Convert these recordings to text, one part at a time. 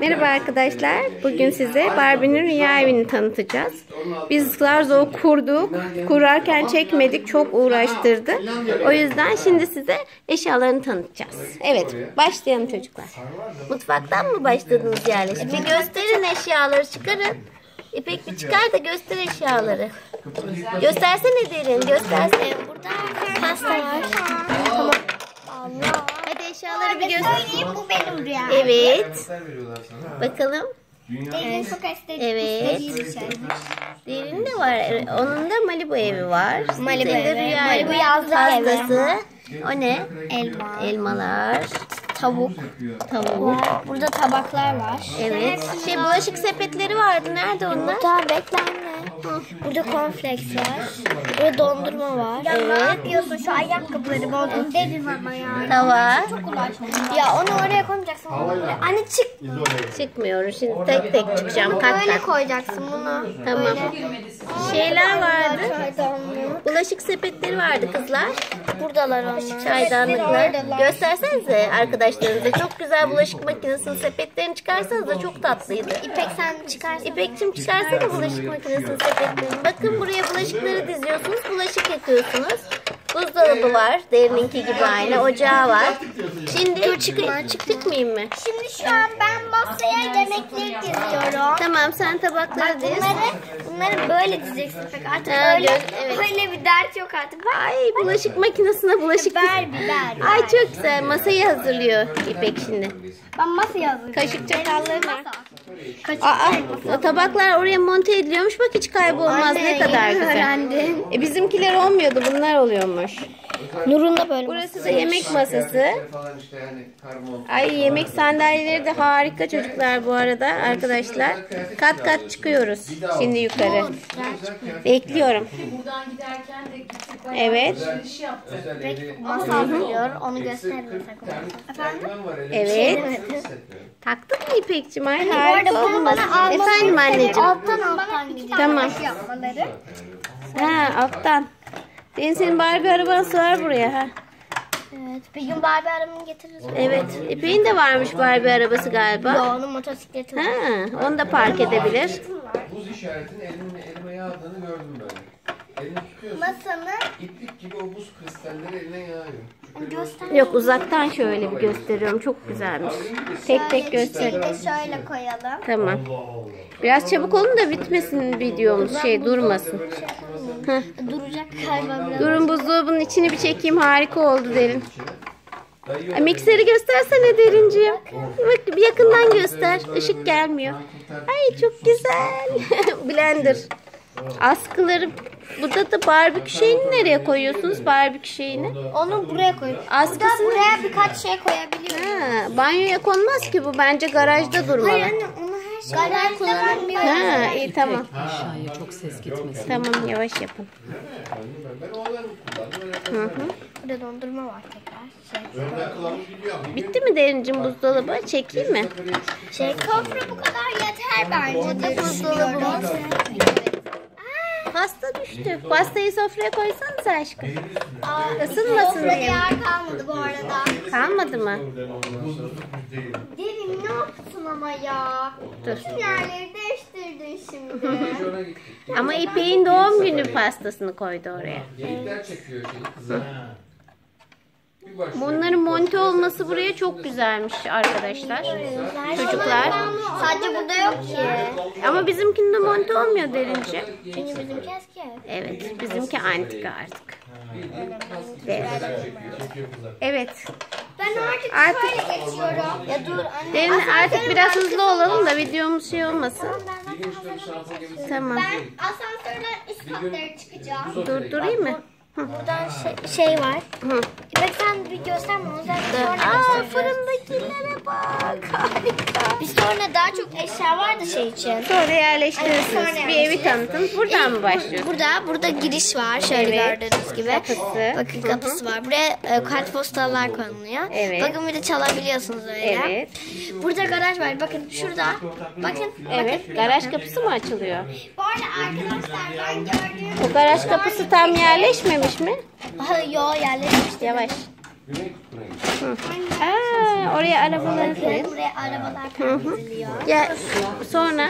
Merhaba arkadaşlar. Bugün size Barbie'nin rüya evini tanıtacağız. Biz Zarzo kurduk. Kurarken çekmedik. Çok uğraştırdı. O yüzden şimdi size eşyalarını tanıtacağız. Evet. Başlayalım çocuklar. Mutfaktan mı başladınız yerleşmeye? Bir gösterin eşyaları çıkarın. İpek bir çıkar da göster eşyaları. Göstersene derin. Göstersene. Burada pasta var. Tamam. Allah. Eşyaları bir Bir göster. söyleyeyim bu benim rüyam. Evet. Bakalım. Evet. bir şey. Derin de var. Onun da Malibu evi var. Malibu evi. rüya Malibu evi. yazlık Pastası. O ne? Elma. Elmalar. Tavuk. Tavuk. Burada tabaklar var. Evet. Şey bulaşık sepetleri vardı. Nerede onlar? Burada Burada cornflakes var. Burada dondurma var. Ya ne yapıyorsun şu ayakkabıları bozdun dedim ama ya. Tava. Ya onu oraya koymayacaksın. Bunu buraya. Anne çık. Çıkmıyorum. Şimdi tek tek çıkacağım. Kat Böyle kat. koyacaksın bunu. Tamam. Şeyler vardı. Bulaşık sepetleri vardı kızlar. Buradalar onlar. Çaydanlıklar. Göstersenize arkadaşlarınıza. Çok güzel bulaşık makinesinin sepetlerini çıkarsanız da çok tatlıydı. İpek sen çıkarsın. İpekçim çıkarsana bulaşık makinesinin sepetlerini. Bakın buraya bulaşıkları diziyorsunuz. Bulaşık yıkıyorsunuz. Buzdolabı var. Derininki gibi aynı. Ocağı var. Şimdi çık çıkmayayım mı? Şimdi şu an ben masaya yemekleri diziyorum. Tamam sen tabakları diz. Bunları, bunları böyle dizeceksin İpek. Artık Ha, öyle, evet. öyle bir dert yok artık. Bak, Ay bulaşık makinesine bulaşık Ver bir ver. Ay çok güzel. Masayı hazırlıyor İpek şimdi. Ben masaya hazırlıyorum. Kaşık çatalları var. Aa, o tabaklar oraya monte ediliyormuş. Bak hiç kaybolmaz. ne kadar güzel. öğrendim. E, bizimkiler olmuyordu. Bunlar oluyormuş. Nur'un da böyle. Burası da yemek masası. Ay yemek sandalyeleri de harika çocuklar bu arada arkadaşlar. Kat kat çıkıyoruz şimdi yukarı. Bekliyorum. Buradan giderken de Evet. alışveriş yaptık. Özellikleri. Masa hazırlıyor. Onu göstermiyor. Efendim? Evet. Hissetmiyorum. Taktın mı İpek'cim? Ay Bu harika arada bunu olmuş. bana almanı Efendim anneciğim. Alttan alttan gidiyor. Tamam. Yapmaları. Ha alttan. Senin senin Barbie araban sığar buraya ha. Evet. Bir gün Barbie arabamı getiririz. Evet. İpek'in de varmış Barbie arabası galiba. Yo, onun motosikleti var. Ha, onu da park edebilir. Buz işaretinin elime, elime yağdığını gördüm böyle. Elini tutuyorsun. Masanı İplik gibi o buz kristalleri eline yağıyor. Çünkü göster. Yok uzaktan şöyle bir gösteriyorum. Çok güzelmiş. Tek tek göster. Şöyle şöyle koyalım. Tamam. Biraz çabuk olun da bitmesin videomuz. Şey durmasın. Duracak galiba biraz. Durun buzdolabının içini bir çekeyim. Harika oldu derin. Ay, Mikseri göstersene derinciğim. Bak bir yakından göster. Işık gelmiyor. Ay çok güzel. Blender. Askıları. Burada da barbekü şeyini nereye koyuyorsunuz? Barbekü şeyini. Onu buraya koy. Burada Askısını. buraya birkaç şey koyabiliyorum. Ha, banyoya konmaz ki bu. Bence garajda durmalı. Hayır anne onu her şey garajda kullanmıyorum. Ha, iyi tamam. Aşağıya çok ses gitmesin. Tamam yavaş yapın. Kullandım. Öyle Burada dondurma var tekrar. Şey. Bitti mi derincim buzdolabı? Çekeyim mi? şey sofra bu kadar yeter bence düşünüyorum. Pasta düştü. Pastayı sofraya koysanız aşkım. Aa, Isınmasın Sofrada diye. yer kalmadı bu arada. Kalmadı mı? Derin ne yaptın ama ya? Dur. Bütün yerleri değiştirdin şimdi. Ama İpek'in doğum günü pastasını koydu oraya. Yedikler çekiyor. Bir başlıyor. Bunların monte olması buraya çok güzelmiş arkadaşlar. Çocuklar. Sadece burada yok ki. Ama bizimkinde monte olmuyor derince. Çünkü bizimki eski ev. Evet bizimki antika artık. Evet. Ben artık, Artık- şöyle geçiyorum. Ya dur anne. Derin artık biraz hızlı olalım da videomuz şey olmasın. Tamam. Ben asansörden üst katlara çıkacağım. Durdurayım mı? Buradan şey, şey var. Hı. İpek sen bir gösterme onu zaten sonra Aa fırındakilere bak. Harika. Bir sonra daha çok eşya var da şey için. Sonra yerleştirirsiniz. Sonra Bir evi tanıtın. Buradan mı başlıyorsunuz? Burada burada giriş var şöyle Evet. gördüğünüz gibi. Kapısı. Bakın kapısı var. Buraya e, kartpostallar konuluyor. Evet. Bakın bir de çalabiliyorsunuz öyle. Evet. Burada garaj var. Bakın şurada. Bakın. Evet. Garaj kapısı mı açılıyor? Bu arada arkadaşlar ben gördüğüm... O garaj kapısı tam yerleşmemiş mi? Aha, yo yerleşmişti. Yavaş. Gidiyor. Aa, oraya arabaları koyun. Buraya arabalar temizliyor. Ya sonra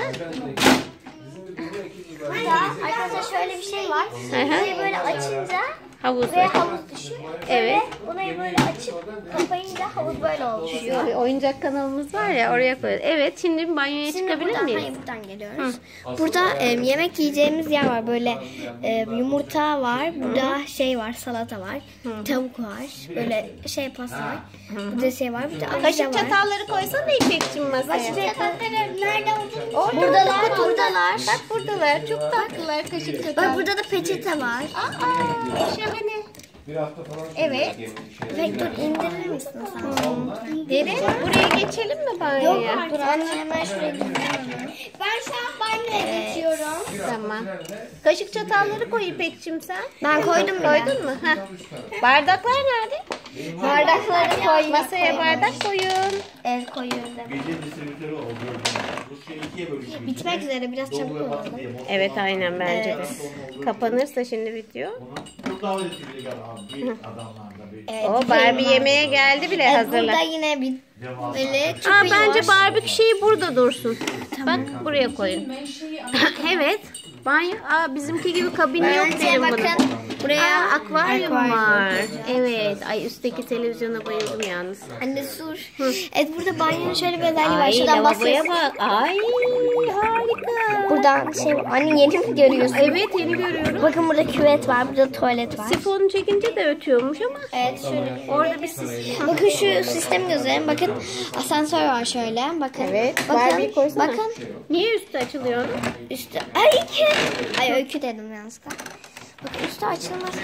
Burada arkadaşlar şöyle bir şey var. Hı hı. Burayı böyle açınca havuz buraya havuz düşüyor. Evet. Ve burayı böyle açıp kapayınca havuz böyle oluşuyor. Oyuncak kanalımız var ya oraya koyun. Evet şimdi banyoya Şimdi çıkabilir buradan, miyiz? hayır, buradan geliyoruz. Burada e, yemek yiyeceğimiz yer var. Böyle e, yumurta var. Burada şey var, salata var. Tavuk var. Böyle şey pasta var. Burada şey var. Burada Kaşık var. çatalları koysana İpek'cim masaya. Kaşık çatalları nerede olduğunu Buradalar, orada, buradalar. Bak buradalar. Çok tatlılar kaşık çatal. Bak burada da peçete var. Aa. Bir hafta falan Evet. Vektör indirir misin sen? Derin buraya geçelim mi banyoya? Dur anne hemen şuraya gidiyorum. Ben şu an banyoya geçiyorum. Tamam. Kaşık çatalları koy İpek'cim sen. Ben koydum bile. Koydun mu? Heh. Bardaklar nerede? Bardakları koy. Masaya bardak koyun. Evet distribütörü oldu. Rusya ikiye bölüşmüş. Bitmek üzere biraz çabuk diye. Evet aynen bence de. Kapanırsa şimdi video. Adam, bir adamlarla bir Evet, O Barbie yemeğe geldi bile Evet, hazırla. burada yine bir böyle Aa, bence. Barbie şeyi burada dursun. Bak buraya koyun. Evet. Banyo. Aa, bizimki gibi kabin yok Bence derim bakın bunun. Buraya Aa, akvaryum var. Evet. Ay üstteki televizyona bayıldım yalnız. Anne sur. Evet burada banyonun şöyle bir özelliği var. Ay Şuradan lavaboya bak. Ay harika. Buradan şey anne yeni mi görüyorsun? Evet yeni görüyorum. Bakın burada küvet var, burada tuvalet var. Sifonu çekince de ötüyormuş ama. Evet şöyle. Orada bir sis. Bakın şu sistemi göstereyim. Bakın asansör var şöyle. Bakın. Evet. Bakın. Bakın. Niye üstü açılıyor? Üstü. Ay iki. Ay öykü dedim yanlışlıkla. Bakın üstü açılmaz.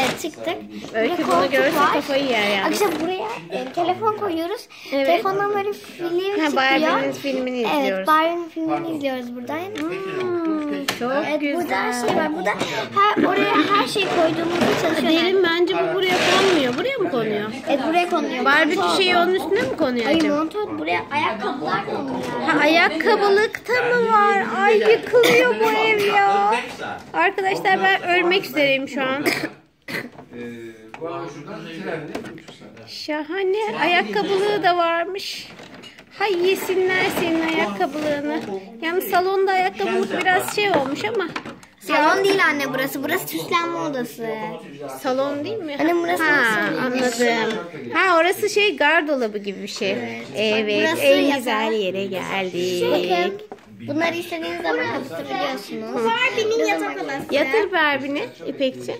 Evet çıktık. Öykü bunu görürse kafayı yer yani. Arkadaşlar buraya e, telefon koyuyoruz. Evet. Telefondan böyle film Ha, çıkıyor. Barbie'nin filmini izliyoruz. Evet Barbie'nin filmini izliyoruz buradan. Hmm, çok Evet güzel. burada şey var. Burada her, oraya her şey koyduğumuzda çalışıyor. Derin bence bu buraya konmuyor. Buraya mı konuyor? Evet buraya konuyor. Barbie şeyi onun üstüne mi konuyor Ay acaba? montot buraya ayakkabılar konuyor. Ha, ayakkabılıkta mı var? Ay yıkılıyor bu ev ya. Arkadaşlar ben ölmek üzereyim şu an. Ee. Şahane. Ayakkabılığı da varmış. Hay yesinler senin ayakkabılığını. Yani salonda ayakkabılık biraz şey olmuş ama. Salon değil anne burası. Burası süslenme odası. Salon değil mi? Annem burası ha, anladım. Ha orası şey gardolabı gibi bir şey. Evet, Burası en güzel yere geldik. Bakın. Bunları istediğiniz zaman kapatabiliyorsunuz. Barbie'nin yatak odası. Yatır Barbie'ni İpekçi.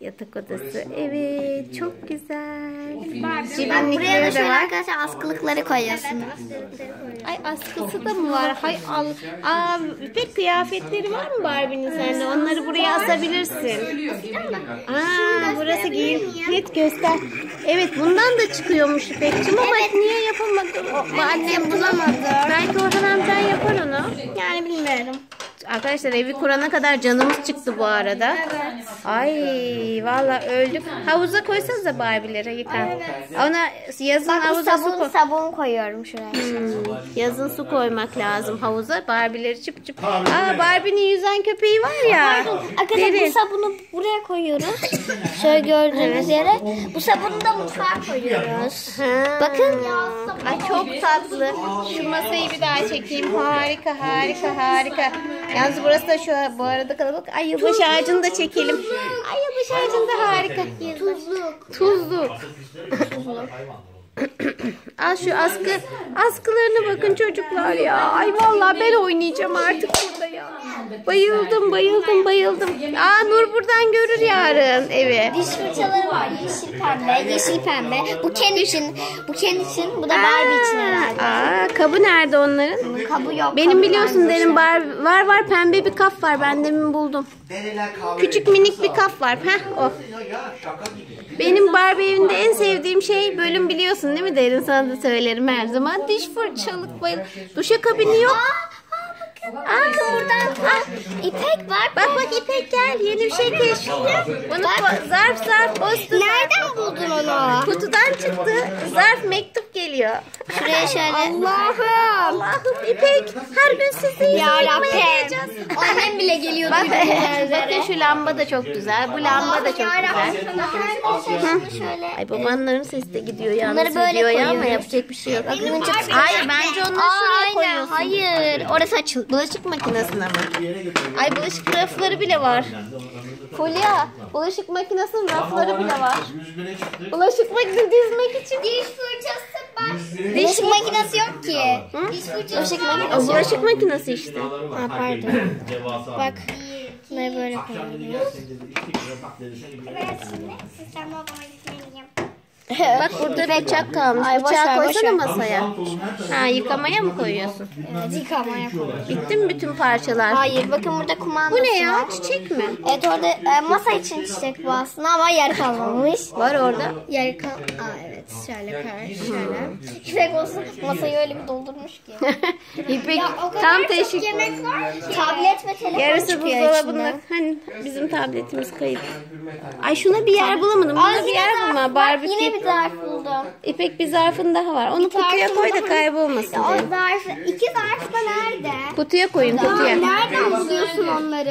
Yatak odası. Evet, çok güzel. Bak buraya da şöyle var. arkadaşlar askılıkları koyuyorsunuz. Ay askısı da mı var? Hay al. Aa, İpek kıyafetleri var mı Barbie'nin sende? Onları buraya asabilirsin. Aa, burası giyin. Net göster. Evet, bundan da çıkıyormuş İpek'cim ama niye yapamadın? O, annem bulamadı. Belki Orhan amcan yapar onu. Yani bilmiyorum. Arkadaşlar evi kurana kadar canımız çıktı bu arada. Ay valla öldük. Havuza koysanız da Barbie'lere yıkan. Ona yazın Bak havuza su sabun koy. sabun koyuyorum şuraya. Hmm, yazın su koymak lazım havuza. Barbie'leri çıp çıp. Aa Barbie'nin yüzen köpeği var ya. Arkadaşlar bu sabunu buraya koyuyoruz. Şöyle gördüğünüz yere. Bu sabunu da mutfağa koyuyoruz. Ha. Bakın. Ay çok tatlı. Şu masayı bir daha çekeyim. Harika, harika, harika. Yalnız burası da şu bu arada kalabalık. Ay yılbaşı ağacını da çekelim. Ay yılbaşı ağacını da harika. Tuzluk. Tuzluk. Al şu askı askılarına bakın çocuklar ya. Ay vallahi ben oynayacağım artık burada ya. Bayıldım, bayıldım, bayıldım. Aa Nur buradan görür yarın evi. Diş fırçaları var. Yeşil pembe, yeşil pembe. Bu Ken için, bu Ken için, bu da Barbie için herhalde. Aa, kabı nerede onların? Bunun kabı yok. Benim kabı biliyorsun derin bar var var pembe bir kaf var. Ben demin buldum. Küçük minik bir kaf var. Heh o. Benim Barbie evinde en sevdiğim şey bölüm biliyorsun değil mi derin sana da söylerim her zaman. Diş fırçalık bayıl. Duşakabini yok. Aa buradan. Ah, İpek var. bak bak İpek gel yeni bir şey keşfettim. Bunu zarf zarf bostum. Nereden buldun onu? Kutudan çıktı. Zarf mektup geliyor. Şuraya şöyle. Allah'ım. Allah'ım İpek her gün sizde Ya yiyeceğiz. Annem bile geliyordu. Bak, bakın şu lamba da çok güzel. Bu lamba da çok güzel. Şöyle. Ay babanların sesi de gidiyor yalnız Bunları böyle videoya ama yapacak bir şey yok. Benim çok Hayır bence onları şuraya Aynen. koyuyorsun. Hayır. Orası açıldı. Bulaşık makinesine mi? Ay bulaşık rafları bile var. Fulya, bulaşık makinesinin rafları bile var. Bulaşık makinesi dizmek için. Diş fırçası Diş makinesi yok ki. Fırçası. Bulaşık makinesi. bulaşık makinesi işte. Ha, pardon. Bak. Bunları böyle koyuyoruz. Bak burada bıçak kalmış. Ay, Bıçağı koysana masaya. Ha yıkamaya mı koyuyorsun? Evet, yıkamaya koyuyoruz. Bitti mi bütün parçalar? Hayır bakın burada kumandası Bu ne ya? var. Çiçek mi? Evet orada e, masa için çiçek bu aslında ama yer kalmamış. Var orada. Yer kal... Aa evet şöyle kar şöyle. İpek olsun masayı öyle bir doldurmuş ki. İpek tam teşekkür. yemek var ki. Tablet ve telefon Yarısı çıkıyor buzdolabında. içinden. Hani bizim tabletimiz kayıp. Ay şuna bir yer bulamadım. Buna bir yine yer bulma. Barbie Yine bir zarf buldum. İpek bir zarfın daha var. Onu kutuya koy da kaybolmasın o diye. zarf, iki zarf da nerede? Kutuya koyun kutuya. Nereden buluyorsun onları?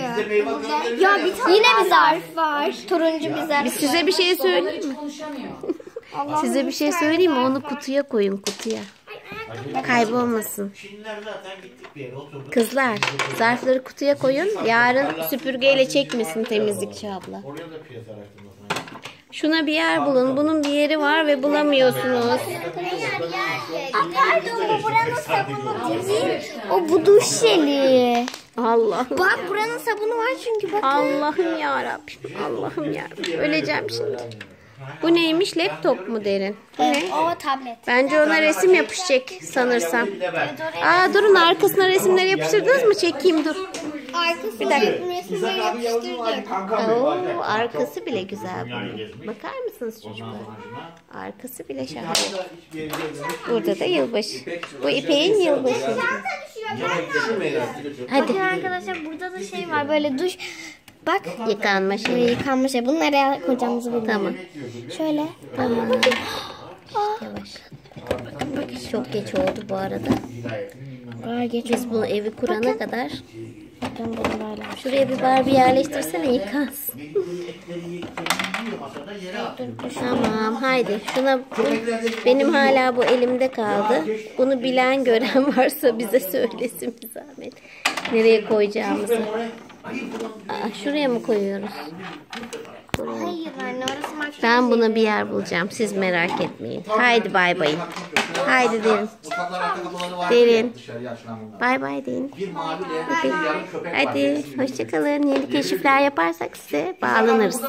Ya bir tane Yine bir zarf var. Turuncu bir zarf. Biz size bir şey söyleyeyim mi? Konuşamıyor. Size bir şey söyleyeyim mi? Onu kutuya koyun kutuya. Kaybolmasın. Çinliler zaten gittik bir yere oturduk. Kızlar zarfları kutuya koyun. Yarın süpürgeyle çekmesin temizlikçi abla. Oraya da piyasa araştırmasına Şuna bir yer bulun. Bunun bir yeri var ve bulamıyorsunuz. Aa, pardon bu buranın sabunu değil. O bu duş jeli. Allah'ım. Bak buranın sabunu var çünkü bak. Allah'ım ya Rabbim. Allah'ım ya. Öleceğim şimdi. Bu neymiş? Laptop mu derin? Bu ne? O tablet. Bence ona resim yapışacak sanırsam. Aa durun arkasına resimleri yapıştırdınız mı? Çekeyim dur. Arkası bir dakika. Oo, arkası bile güzel bunun. Bakar mısınız çocuklar? Arkası bile şahane. Burada da yılbaşı. Bu İpek'in yılbaşı. Hadi Bakın arkadaşlar burada da şey var böyle duş. Bak yıkanma şeyi. yıkanma şey. Bunu nereye koyacağımızı bilmiyorum. Tamam. Şöyle. Tamam. Yavaş. Çok geç oldu bu arada. Aa, geç. Biz bu evi kurana kadar Ben böyle. şuraya bir Barbie yerleştirsene at. Tamam haydi şuna benim hala bu elimde kaldı. Bunu bilen gören varsa bize söylesin bir zahmet. Nereye koyacağımızı. Aa, şuraya mı koyuyoruz? Hayır anne orası makyaj. Ben buna bir yer bulacağım. Siz merak etmeyin. Haydi bay bay. Haydi derin. Derin. Bay bay deyin. Bir mavi de bir yarım köpek var. Hadi hoşçakalın. Yeni keşifler yaparsak size bağlanırız.